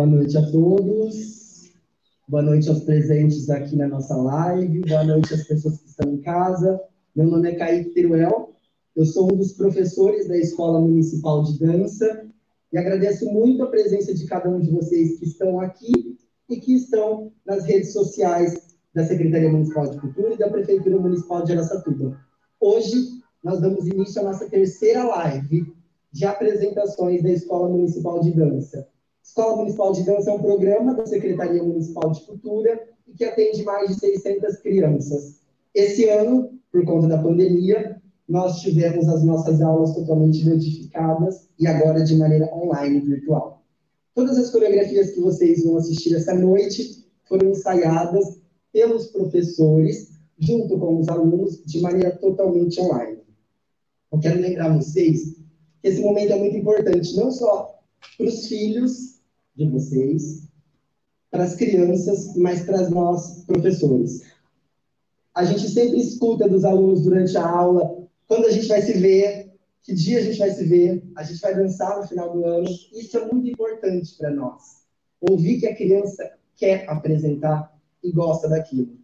Boa noite a todos. Boa noite aos presentes aqui na nossa live. Boa noite às pessoas que estão em casa. Meu nome é Kaique Teruel. Eu sou um dos professores da Escola Municipal de Dança e agradeço muito a presença de cada um de vocês que estão aqui e que estão nas redes sociais da Secretaria Municipal de Cultura e da Prefeitura Municipal de Aracatuba. Hoje, nós damos início à nossa terceira live de apresentações da Escola Municipal de Dança. Escola Municipal de Dança é um programa da Secretaria Municipal de Cultura e que atende mais de 600 crianças. Esse ano, por conta da pandemia, nós tivemos as nossas aulas totalmente modificadas e agora de maneira online, virtual. Todas as coreografias que vocês vão assistir essa noite foram ensaiadas pelos professores, junto com os alunos, de maneira totalmente online. Eu quero lembrar vocês que esse momento é muito importante, não só para os filhos de vocês, para as crianças, mas para nós, professores. A gente sempre escuta dos alunos durante a aula, quando a gente vai se ver, que dia a gente vai se ver, a gente vai dançar no final do ano. Isso é muito importante para nós. Ouvir que a criança quer apresentar e gosta daquilo.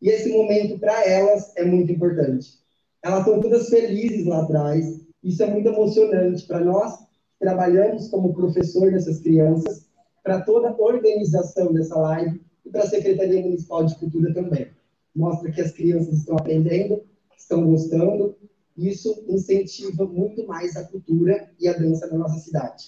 E esse momento, para elas, é muito importante. Elas estão todas felizes lá atrás. Isso é muito emocionante para nós, trabalhamos como professor dessas crianças, para toda a organização dessa live e para a Secretaria Municipal de Cultura também. Mostra que as crianças estão aprendendo, estão gostando, isso incentiva muito mais a cultura e a dança na nossa cidade.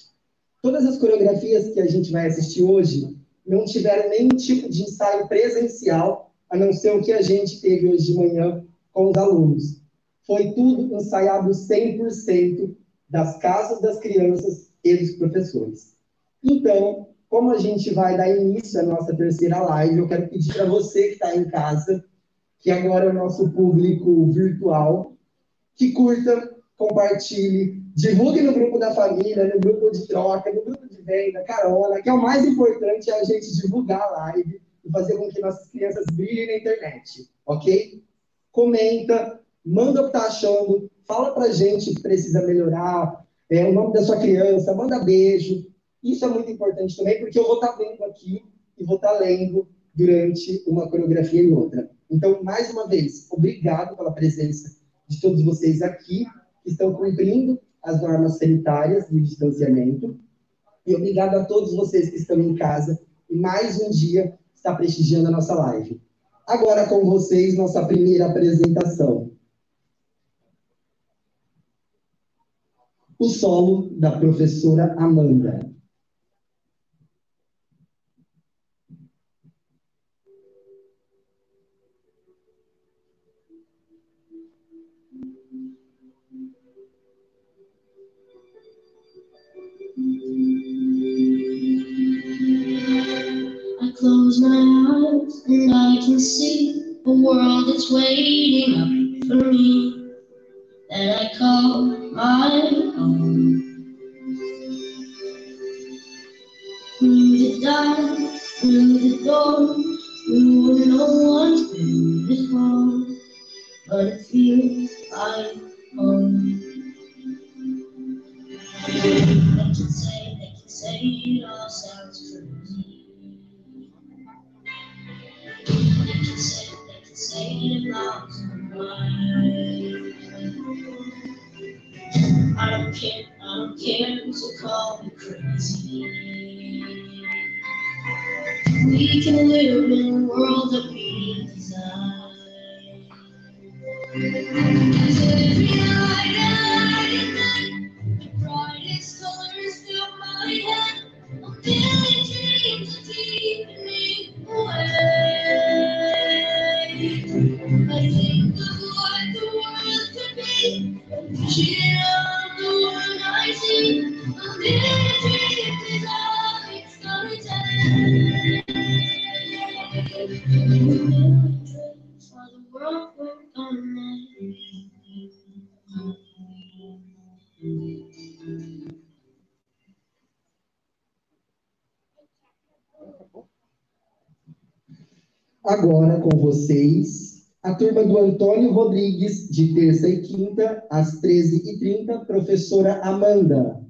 Todas as coreografias que a gente vai assistir hoje não tiveram nenhum tipo de ensaio presencial, a não ser o que a gente teve hoje de manhã com os alunos. Foi tudo ensaiado 100% das casas das crianças e dos professores. Então, como a gente vai dar início à nossa terceira live, eu quero pedir para você que está em casa, que agora é o nosso público virtual, que curta, compartilhe, divulgue no grupo da família, no grupo de troca, no grupo de venda, carona, que é o mais importante é a gente divulgar a live e fazer com que nossas crianças brilhem na internet, ok? Comenta, manda o que tá achando, fala pra gente que precisa melhorar, é, o nome da sua criança, manda beijo, isso é muito importante também, porque eu vou estar vendo aqui e vou estar lendo durante uma coreografia e outra. Então, mais uma vez, obrigado pela presença de todos vocês aqui, que estão cumprindo as normas sanitárias de distanciamento. E obrigado a todos vocês que estão em casa e mais um dia está prestigiando a nossa live. Agora com vocês, nossa primeira apresentação. O solo da professora Amanda. close my eyes and I can see a world that's waiting up vocês, a turma do Antônio Rodrigues, de terça e quinta, às 13h30, professora Amanda.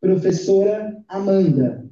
Professora Amanda.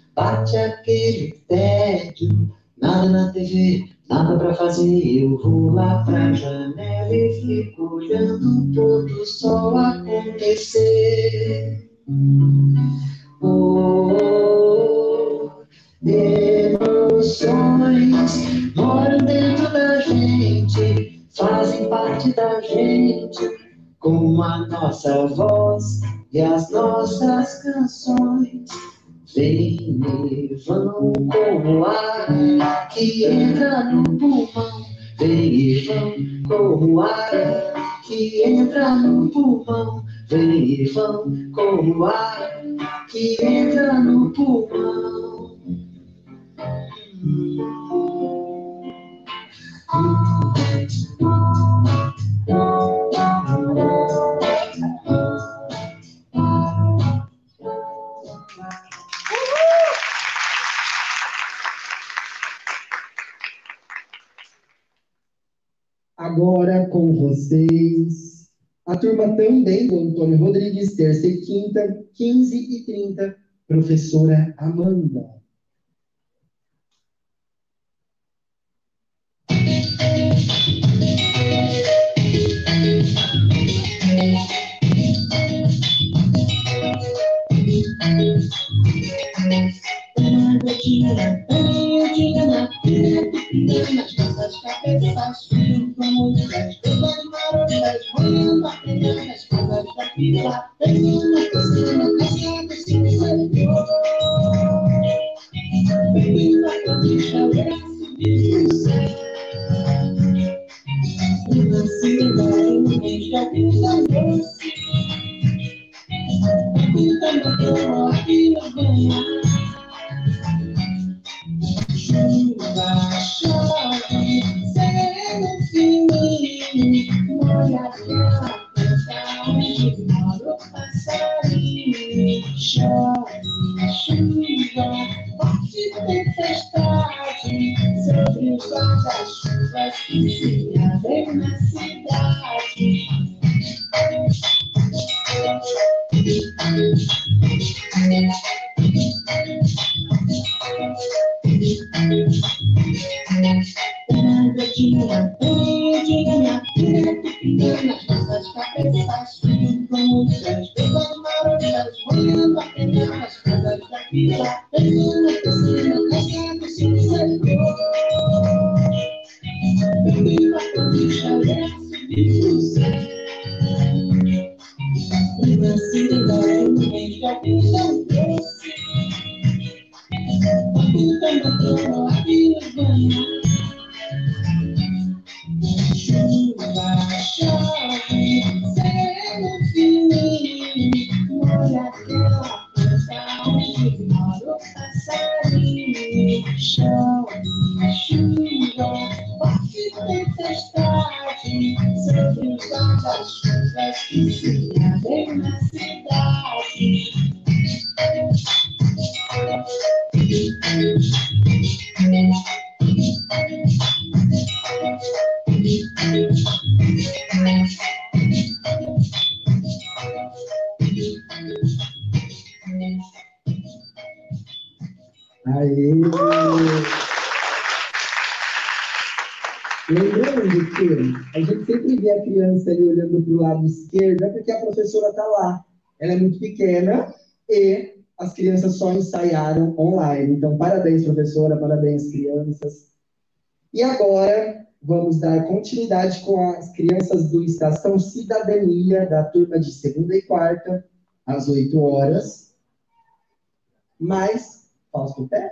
bate aquele tédio, nada na TV, nada pra fazer, eu vou lá pra janela e fico olhando todo o sol acontecer. Oh, emoções moram dentro da gente, fazem parte da gente, com a nossa voz e as nossas canções vêm e vão como ar que entra no pulmão. Vem e vão como ar que entra no pulmão. Vem e vão como ar que entra no pulmão. Agora com vocês a turma também do Antônio Rodrigues, terça e quinta, 15 e 30, professora Amanda. Nas nossas cabeças, com muitas pessoas marotas, voando apenas nas casas da fila, termina por cima, casada, sem servidor. Bem-vindo a todos, abraço do céu. criança está lá. Ela é muito pequena e as crianças só ensaiaram online. Então, parabéns, professora, parabéns, crianças. E agora, vamos dar continuidade com as crianças do Estação Cidadania, da turma de segunda e quarta, às 8 horas. Mais Fausto Pérez,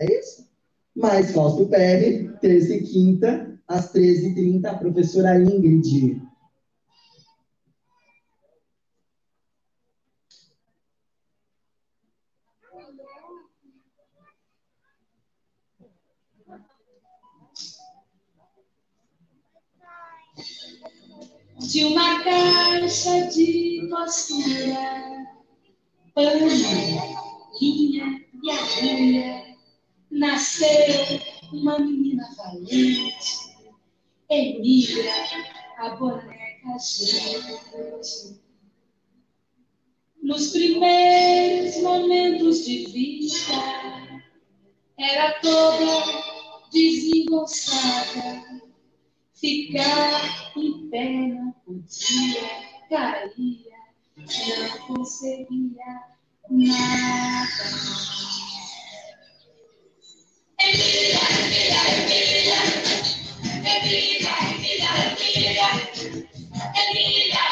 é isso? Mais Fausto Pérez, terça e quinta, às 13h30, a professora Ingrid. De uma caixa de costura, pano, linha e agulha, nasceu uma menina valente Emília, a boneca gente. Nos primeiros momentos de vida, era toda desengonçada. Ficar em pé não podia, caía, não conseguia nada. Emília, Emília, Emília. Emília, Emília, Emília. Emília.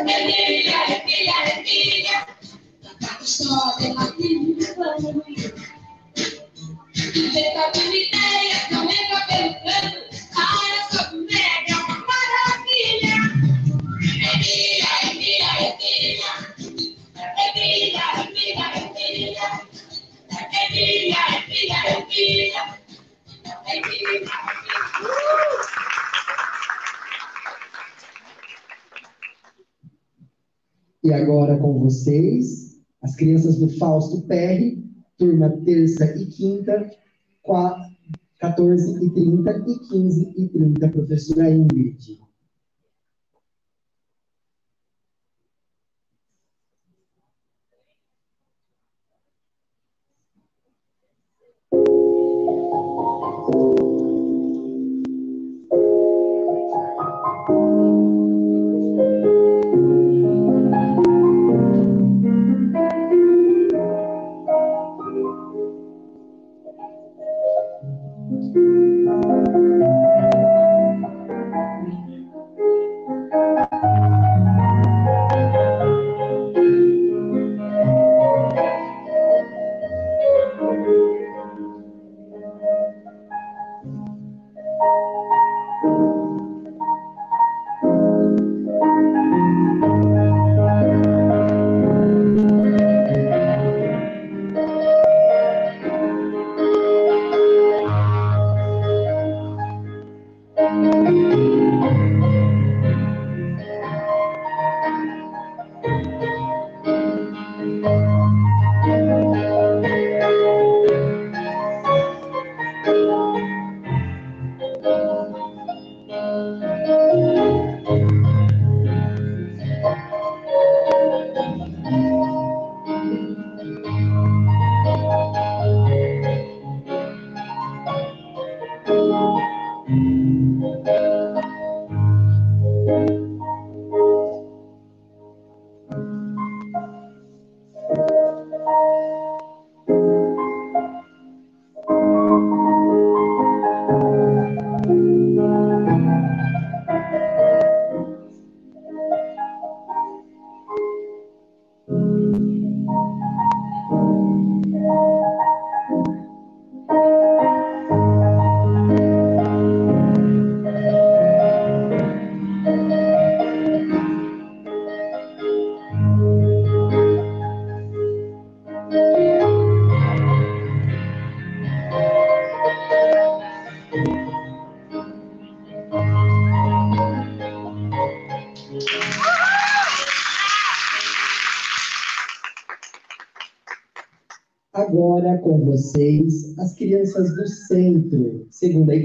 Emília, Emília, Emília. Só pela vida, Inventa uma ideia, E agora com vocês, as crianças do Fausto Perry, turma terça e quinta, 14 e 30 e 15 e 30, professora Ingrid.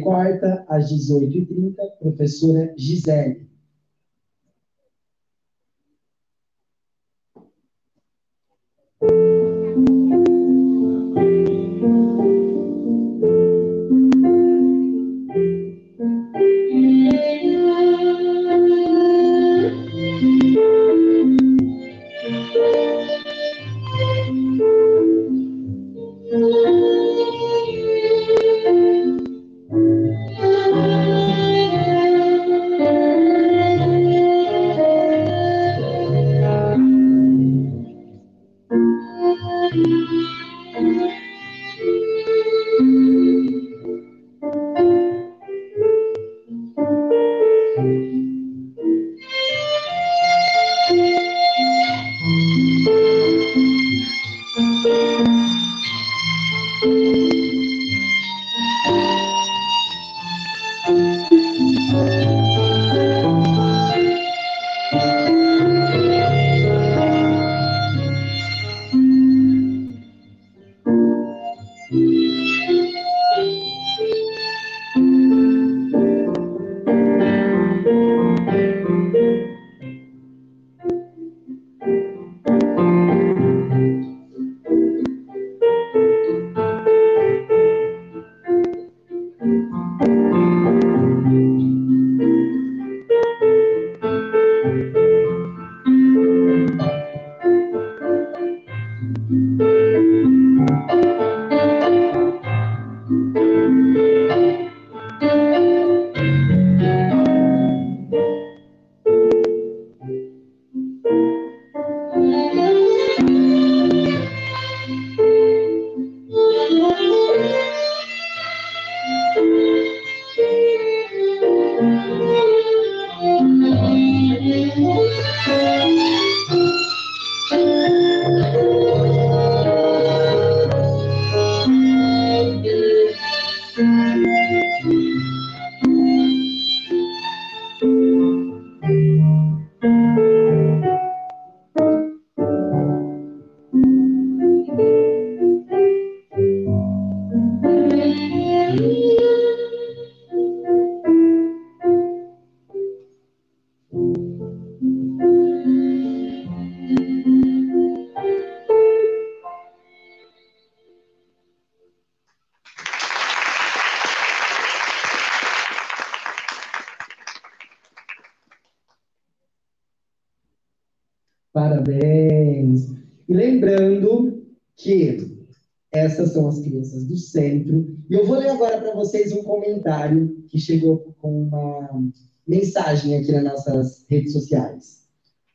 Quarta, às 18h30, professora Gisele. Parabéns! Essas são as crianças do centro. E eu vou ler agora para vocês um comentário que chegou com uma mensagem aqui nas nossas redes sociais.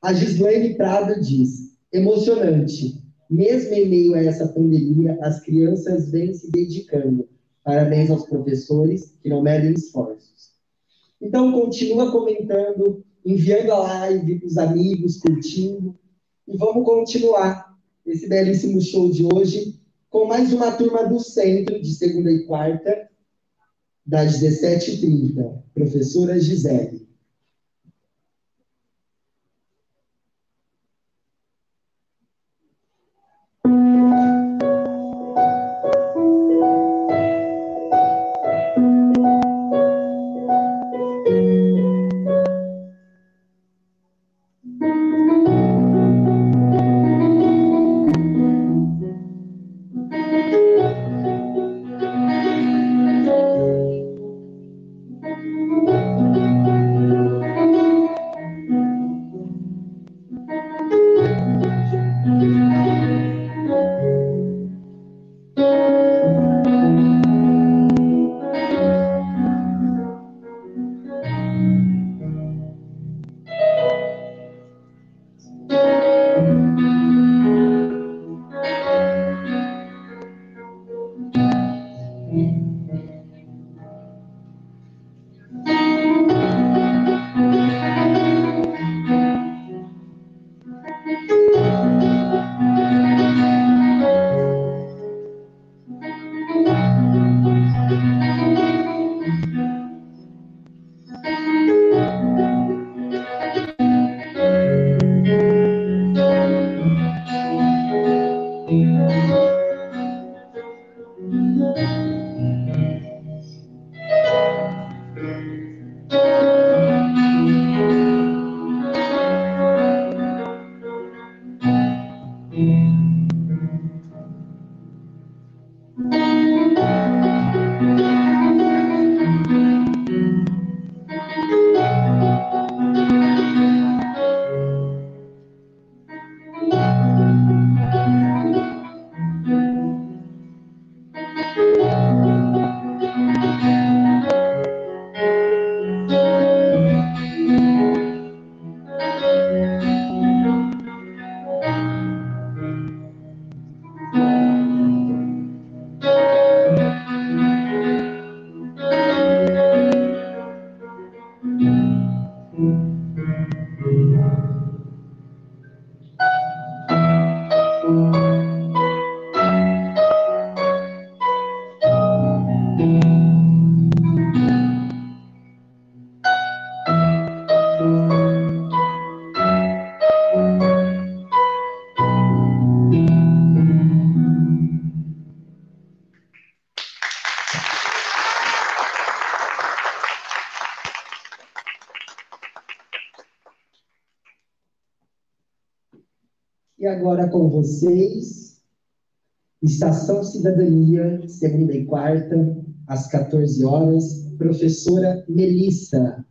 A Gislaine Prado diz: emocionante. Mesmo em meio a essa pandemia, as crianças vêm se dedicando. Parabéns aos professores que não medem esforços. Então, continua comentando, enviando a live para os amigos, curtindo. E vamos continuar esse belíssimo show de hoje com mais uma turma do centro, de segunda e quarta, das 17h30. Professora Gisele. Amen. 16, Estação Cidadania, segunda e quarta, às 14 horas, professora Melissa.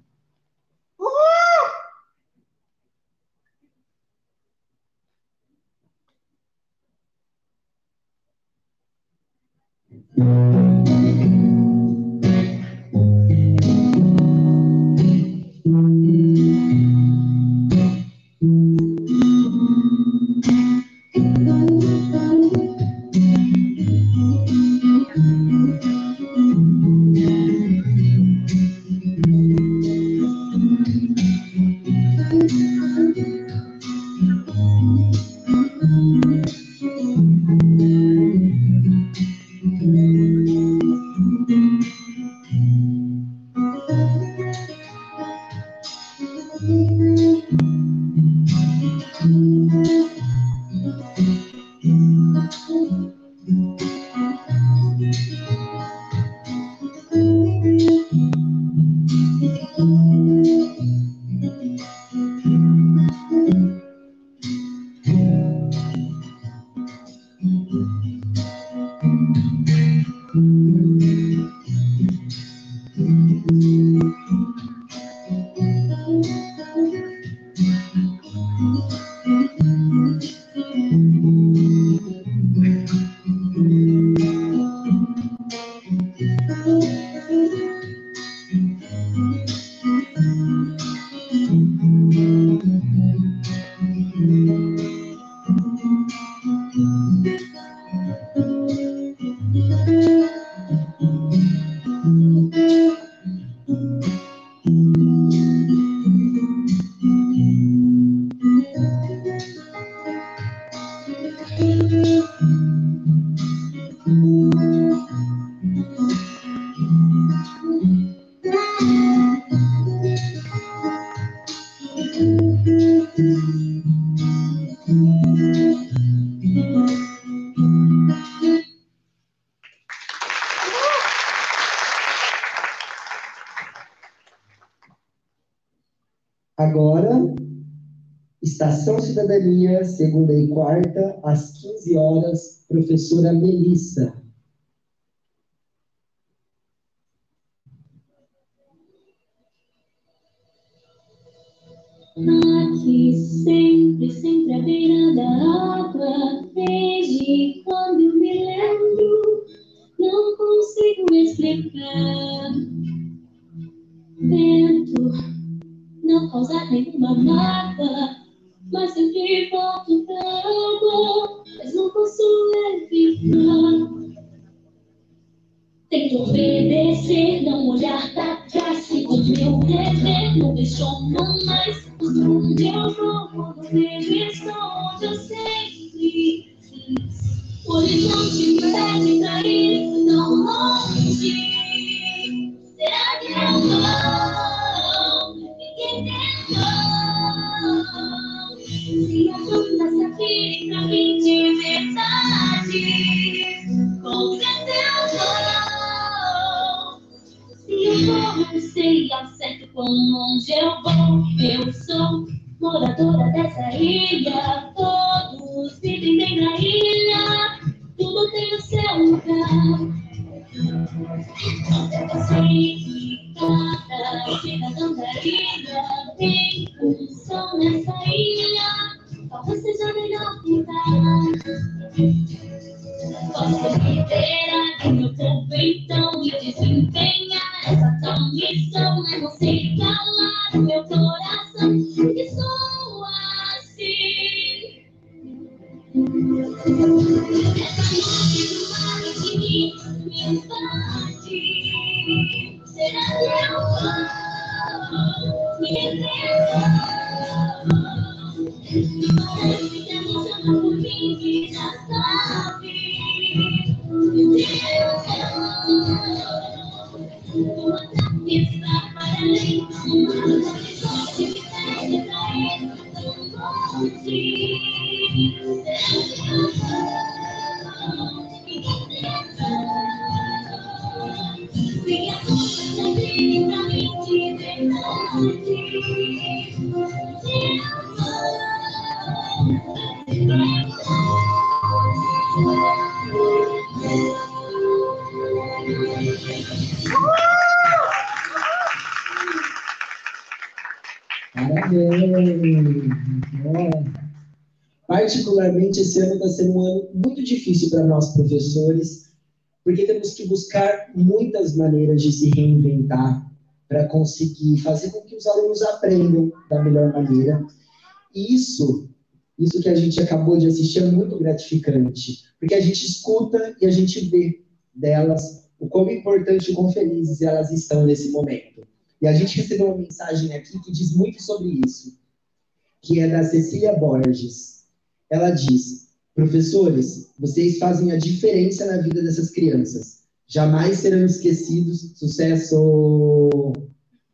Cidadania, segunda e quarta, às 15 horas, professora Melissa. Posso viver difícil para nós, professores, porque temos que buscar muitas maneiras de se reinventar para conseguir fazer com que os alunos aprendam da melhor maneira. E isso, isso que a gente acabou de assistir é muito gratificante, porque a gente escuta e a gente vê delas o quão importante e quão felizes elas estão nesse momento. E a gente recebeu uma mensagem aqui que diz muito sobre isso, que é da Cecília Borges. Ela diz: Professores, vocês fazem a diferença na vida dessas crianças. Jamais serão esquecidos. Sucesso!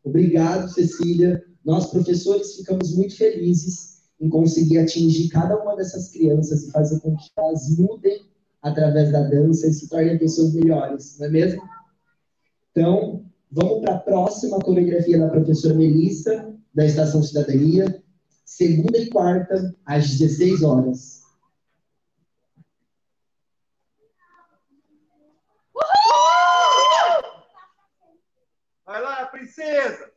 Obrigado, Cecília. Nós, professores, ficamos muito felizes em conseguir atingir cada uma dessas crianças e fazer com que elas mudem através da dança e se tornem pessoas melhores, não é mesmo? Então, vamos para a próxima coreografia da professora Melissa, da Estação Cidadania, segunda e quarta, às 16 horas. Vai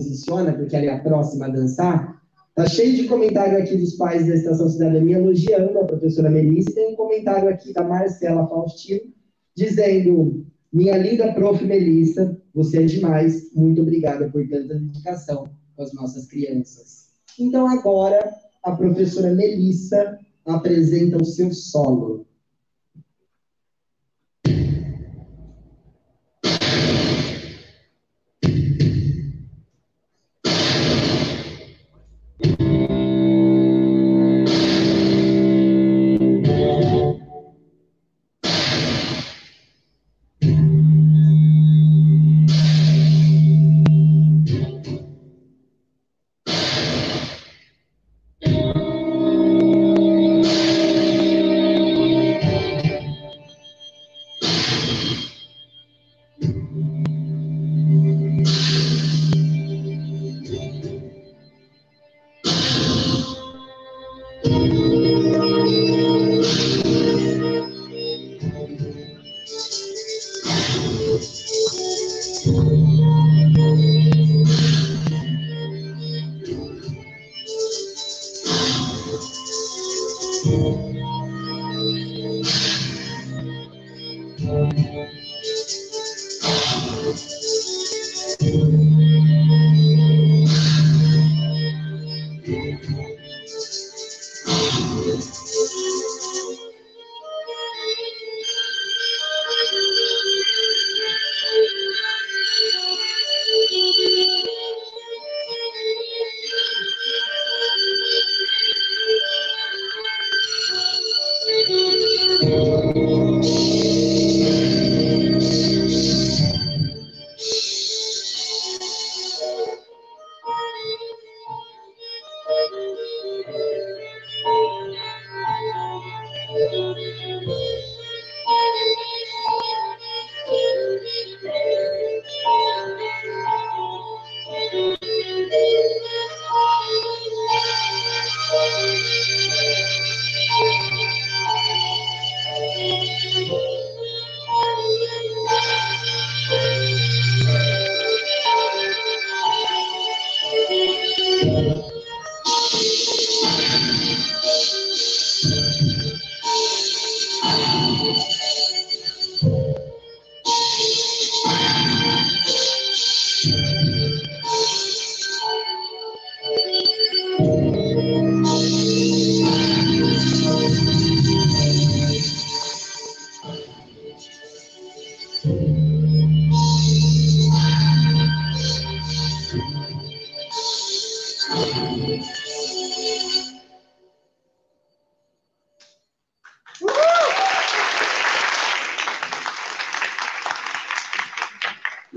posiciona, porque ela é a próxima a dançar, tá cheio de comentário aqui dos pais da Estação Cidadania elogiando a professora Melissa. E tem um comentário aqui da Marcela Faustino, dizendo: Minha linda prof. Melissa, você é demais. Muito obrigada por tanta dedicação com as nossas crianças. Então, agora, a professora Melissa apresenta o seu solo.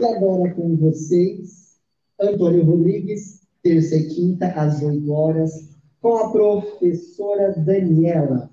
E agora com vocês, Antônio Rodrigues, terça e quinta, às 8 horas, com a professora Daniela.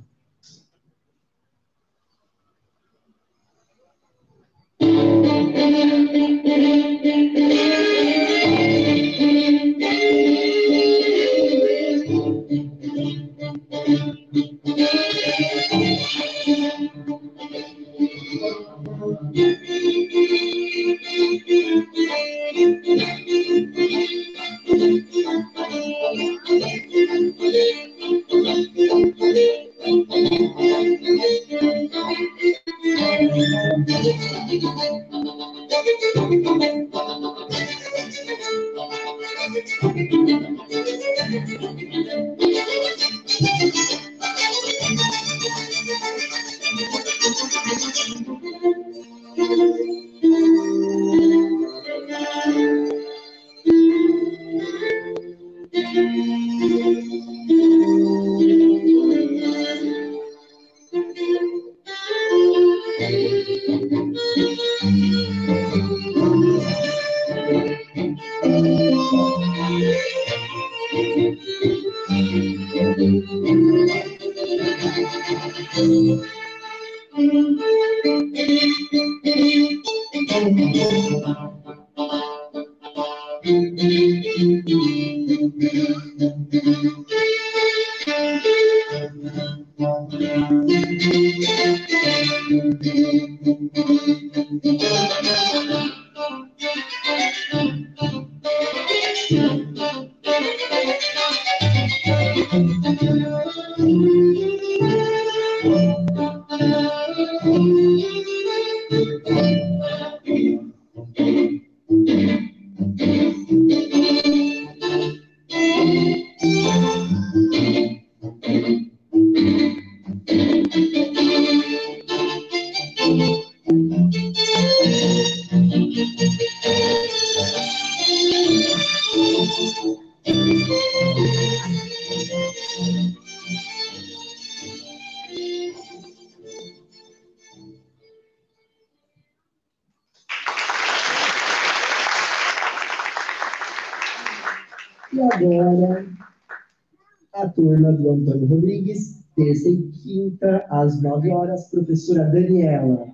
E terça e quinta, às 9 horas, professora Daniela.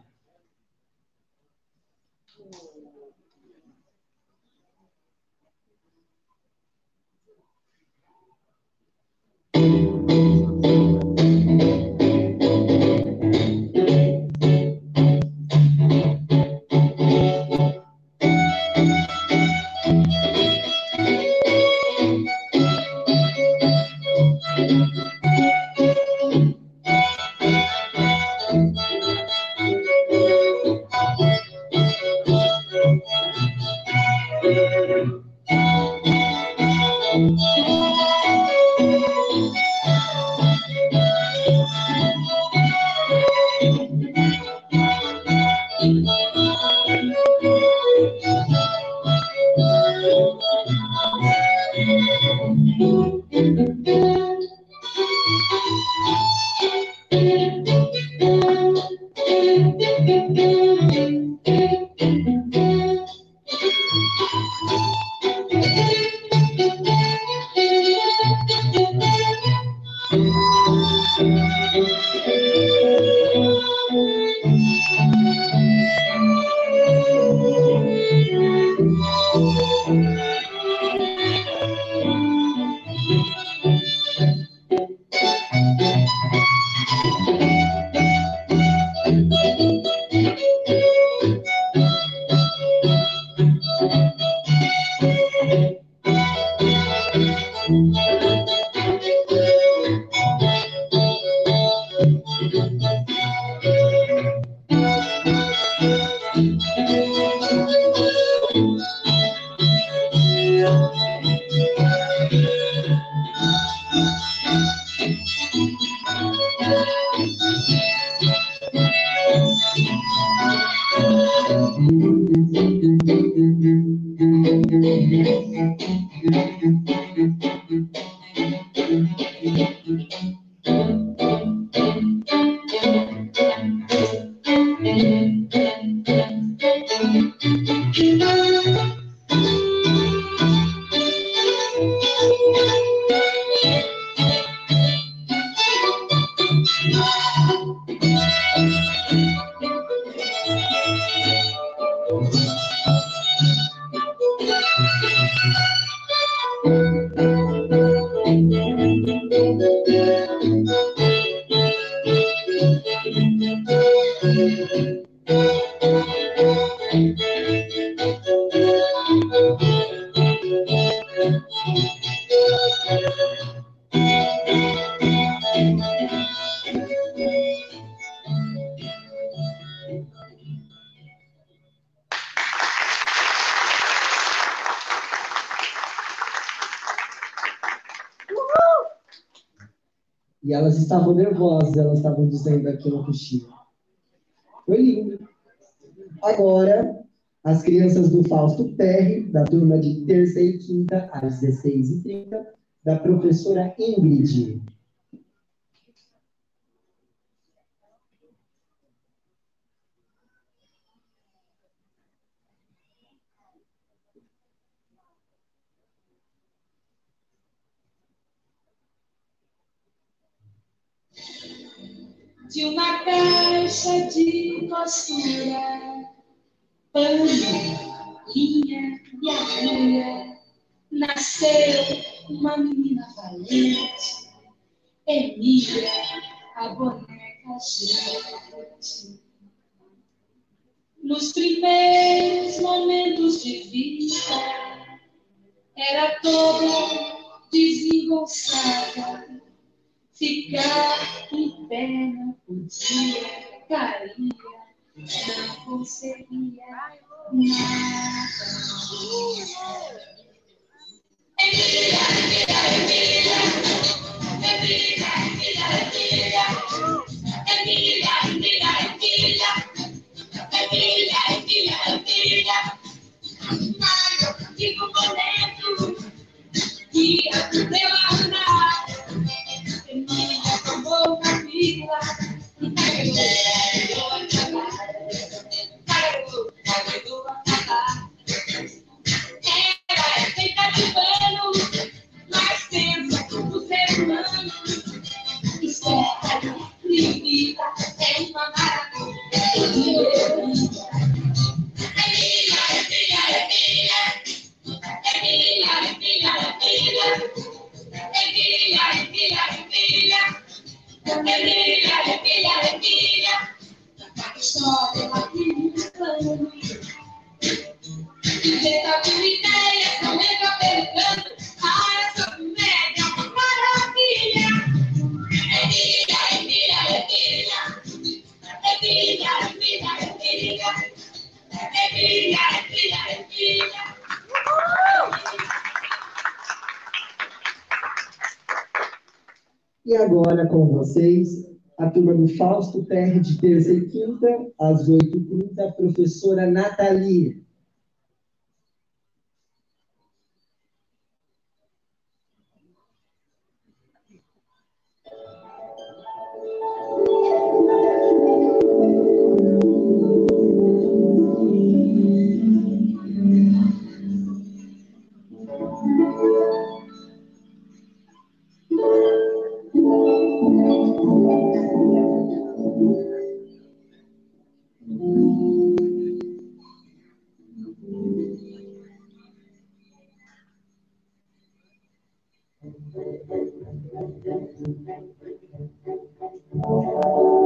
Elas estavam nervosas, elas estavam dizendo aqui no cochilo. Foi lindo. Agora, as crianças do Fausto Perry, da turma de terça e quinta, às 16h30, da professora Ingrid. De uma caixa de costura, pano, linha e agulha, nasceu uma menina valente, Emília, a boneca gigante. Nos primeiros momentos de vida, era toda desengonçada, ficar em pé não podia, caía, não conseguia nada. Emília, Emília, Emília, Emília, Emília, Emília, Emília, Emília, Emília, Emília, Emília, Ai, eu fico momento que aprendeu Amém. Fausto PR de terça e quinta, às 8h30, professora Nathalie. E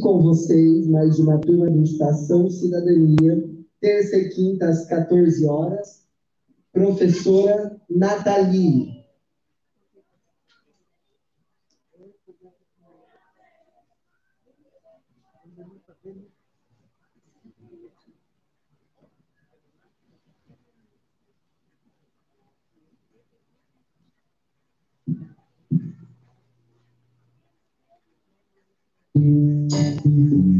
com vocês, mais uma turma de Estação Cidadania, terça e quinta às 14 horas, professora Nathalie. Enquanto a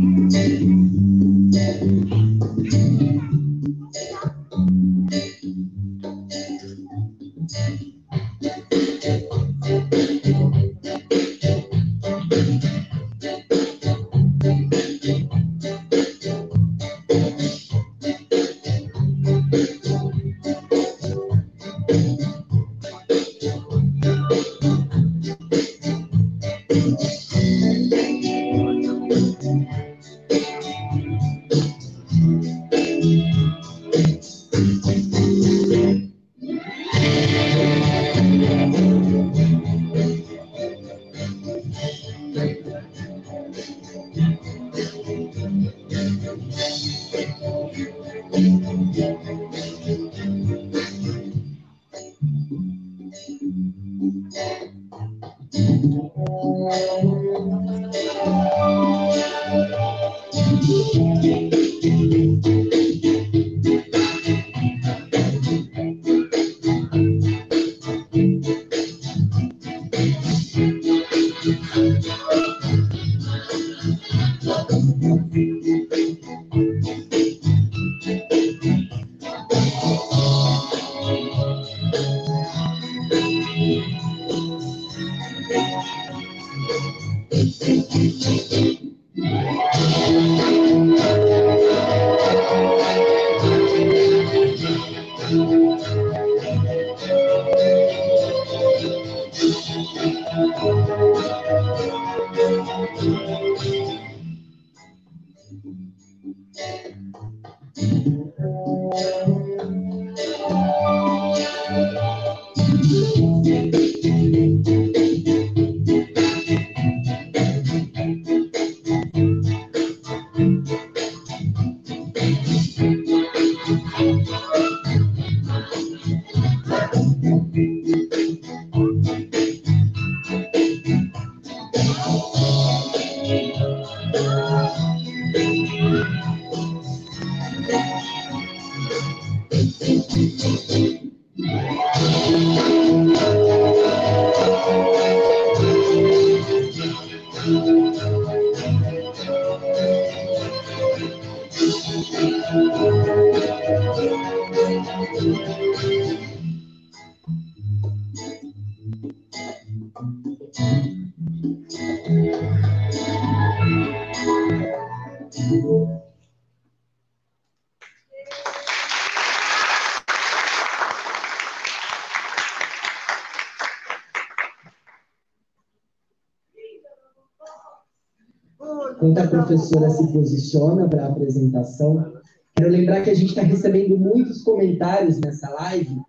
professora se posiciona para a apresentação, quero lembrar que a gente está recebendo muitos comentários nessa live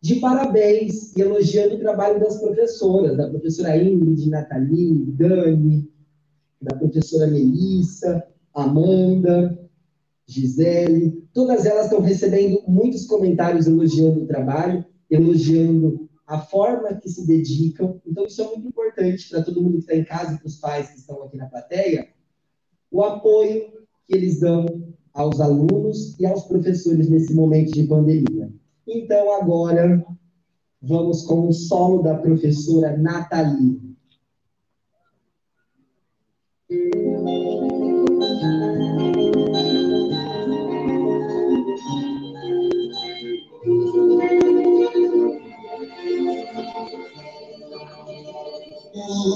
de parabéns e elogiando o trabalho das professoras, da professora Ingrid, Nathalie, Dani, da professora Melissa, Amanda, Gisele. Todas elas estão recebendo muitos comentários elogiando o trabalho, elogiando a forma que se dedicam. Então, isso é muito importante para todo mundo que está em casa para os pais que estão aqui na plateia, o apoio que eles dão aos alunos e aos professores nesse momento de pandemia. Então, agora, vamos com o solo da professora Nathalie.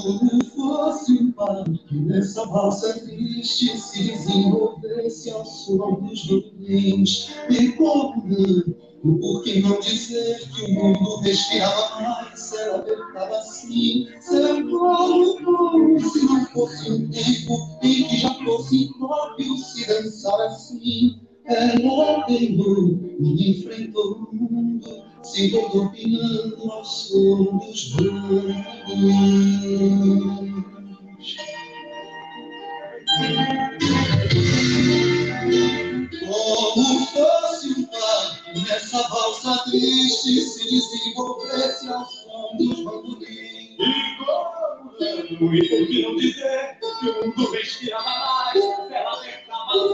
Como fosse um parque nessa valsa triste se desenvolvesse ao som dos violins e como por que não dizer que o mundo respirava mais se ela assim colo como se não fosse um tempo em que já fosse próprio se dançar assim. Ela veio e enfrentou o mundo se rodopiando ao som dos brancos. Como fosse um parque nessa valsa triste se desenvolvesse ao som dos bandolins. E como e que não dizer que o mundo respirava mais, ela apertava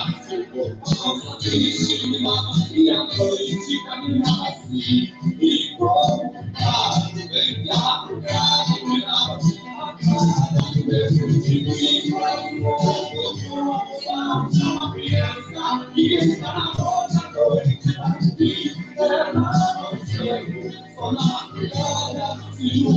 só destino e a noite caminhar assim. E como bem a caminhar, cada vez que me a criança que está na nossa noite aqui, ela não chega, só na criança, se o.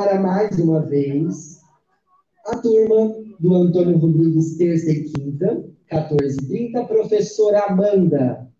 agora, mais uma vez, a turma do Antônio Rodrigues, terça e quinta, 14h30, professora Amanda.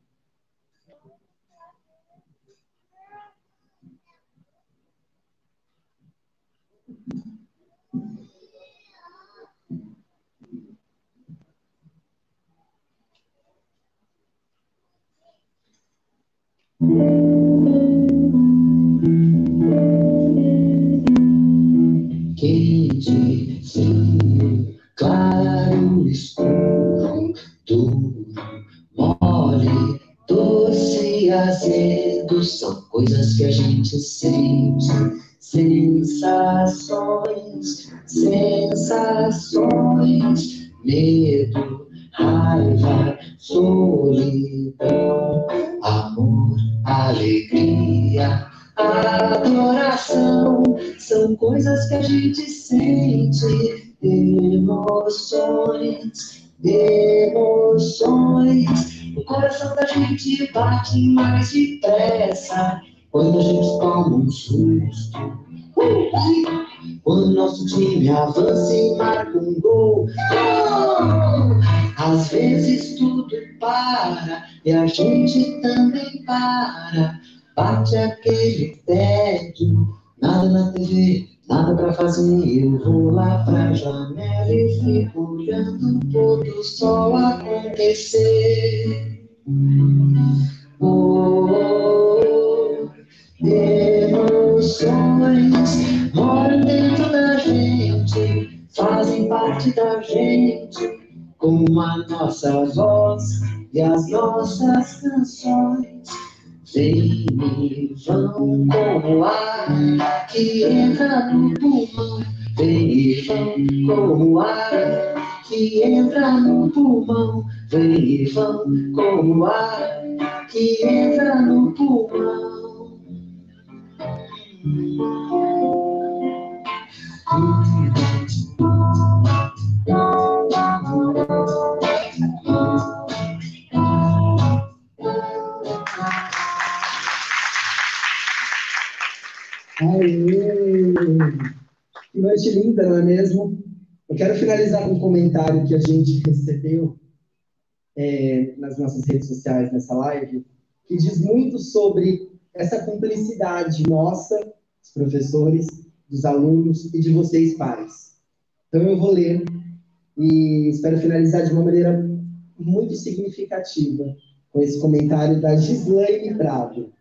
Frio, claro, escuro, duro, mole, doce, azedo, são coisas que a gente sente. Sensações, sensações, medo, raiva, solidão, amor, alegria, adoração, são coisas que a gente sente, emoções, emoções. O coração da gente bate mais depressa quando a gente toma um susto. Quando nosso time avança e marca um gol. Às vezes tudo para e a gente também para. Bate aquele tédio, nada na TV, nada pra fazer. Eu vou lá pra janela e fico olhando o pôr do sol acontecer. Oh, emoções moram dentro da gente, fazem parte da gente, como a nossa voz e as nossas canções. Vem e vão como ar que entra no pulmão. Vem e vão como ar que entra no pulmão. Vem e vão como ar que entra no pulmão. Aê! Que noite linda, não é mesmo? Eu quero finalizar com um comentário que a gente recebeu é, nas nossas redes sociais nessa live, que diz muito sobre essa cumplicidade nossa, dos professores, dos alunos e de vocês, pais. Então eu vou ler e espero finalizar de uma maneira muito significativa com esse comentário da Gislaine Prado.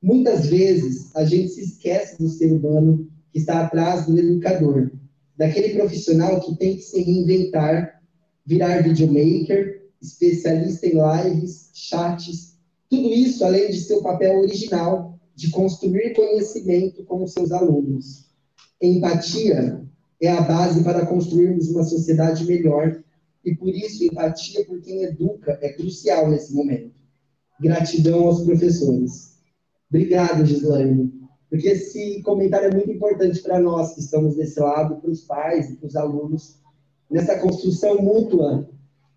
Muitas vezes a gente se esquece do ser humano que está atrás do educador, daquele profissional que tem que se reinventar, virar videomaker, especialista em lives, chats, tudo isso além de seu papel original de construir conhecimento com os seus alunos. Empatia é a base para construirmos uma sociedade melhor e por isso empatia por quem educa é crucial nesse momento. Gratidão aos professores. Obrigado, Gislaine, porque esse comentário é muito importante para nós que estamos desse lado, para os pais e para os alunos, nessa construção mútua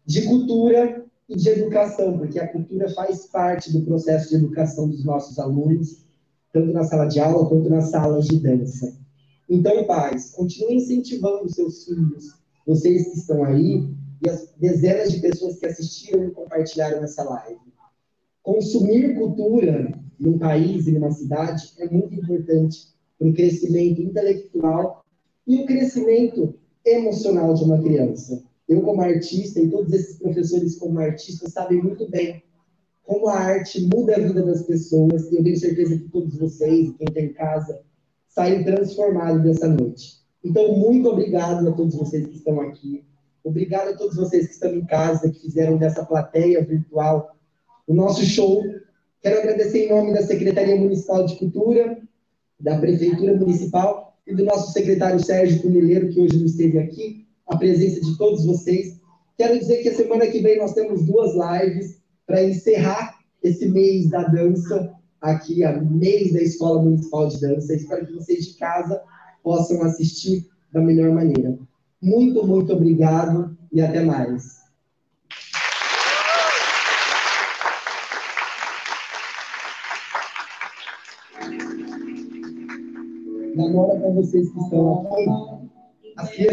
de cultura e de educação, porque a cultura faz parte do processo de educação dos nossos alunos, tanto na sala de aula quanto nas salas de dança. Então, pais, continuem incentivando seus filhos, vocês que estão aí, e as dezenas de pessoas que assistiram e compartilharam essa live. Consumir cultura num país e numa cidade é muito importante para o crescimento intelectual e o crescimento emocional de uma criança. Eu, como artista, e todos esses professores, como artistas, sabem muito bem como a arte muda a vida das pessoas, e eu tenho certeza que todos vocês, quem está em casa, saem transformados dessa noite. Então, muito obrigado a todos vocês que estão aqui. Obrigado a todos vocês que estão em casa, que fizeram dessa plateia virtual o nosso show. Quero agradecer em nome da Secretaria Municipal de Cultura, da Prefeitura Municipal e do nosso secretário Sérgio Cunileiro, que hoje não esteve aqui, a presença de todos vocês. Quero dizer que a semana que vem nós temos duas lives para encerrar esse mês da dança aqui, a mês da Escola Municipal de Dança. Espero que vocês de casa possam assistir da melhor maneira. Muito, muito obrigado e até mais. Agora, para vocês que estão aqui,